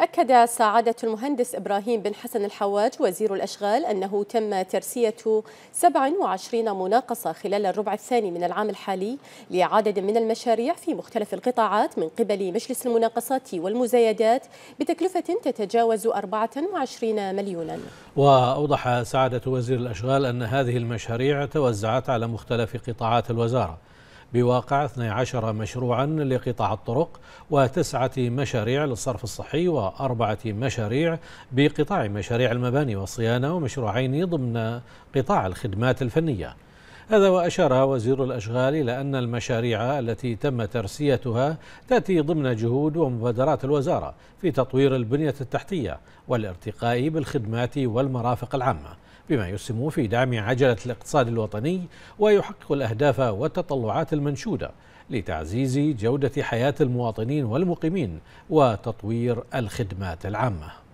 أكد سعادة المهندس إبراهيم بن حسن الحواج وزير الأشغال أنه تم ترسية 27 مناقصة خلال الربع الثاني من العام الحالي لعدد من المشاريع في مختلف القطاعات من قبل مجلس المناقصات والمزايدات بتكلفة تتجاوز 24 مليونا. وأوضح سعادة وزير الأشغال أن هذه المشاريع توزعت على مختلف قطاعات الوزارة. بواقع 12 مشروعا لقطاع الطرق وتسعة مشاريع للصرف الصحي وأربعة مشاريع بقطاع مشاريع المباني والصيانة ومشروعين ضمن قطاع الخدمات الفنية. هذا وأشار وزير الأشغال إلى أن المشاريع التي تم ترسيتها تأتي ضمن جهود ومبادرات الوزارة في تطوير البنية التحتية والارتقاء بالخدمات والمرافق العامة. بما يسهم في دعم عجلة الاقتصاد الوطني ويحقق الأهداف والتطلعات المنشودة لتعزيز جودة حياة المواطنين والمقيمين وتطوير الخدمات العامة.